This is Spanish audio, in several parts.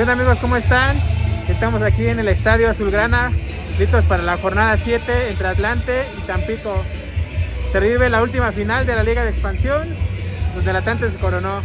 onda amigos? ¿Cómo están? Estamos aquí en el Estadio Azulgrana, listos para la jornada 7 entre Atlante y Tampico. Se revive la última final de la Liga de Expansión, donde el Atlante se coronó.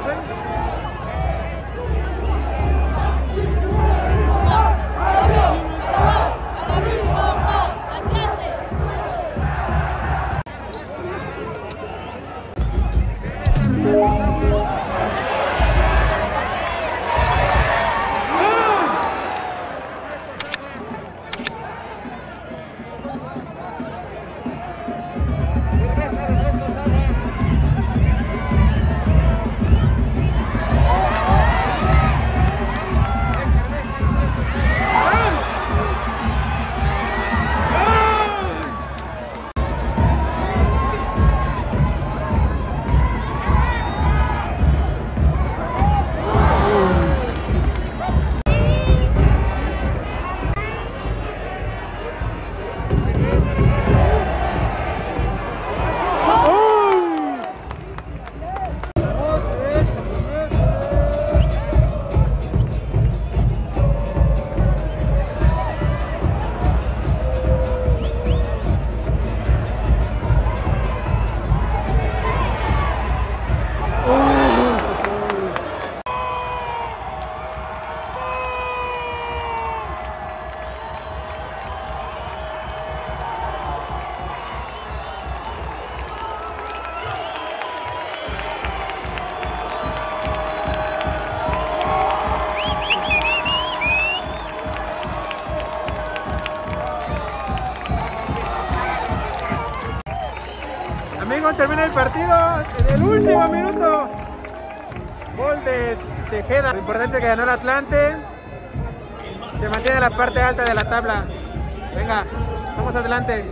tá? Amigos, termina el partido en el último minuto. Gol de Tejeda. Lo importante es que ganó el Atlante. Se mantiene en la parte alta de la tabla. Venga, vamos adelante.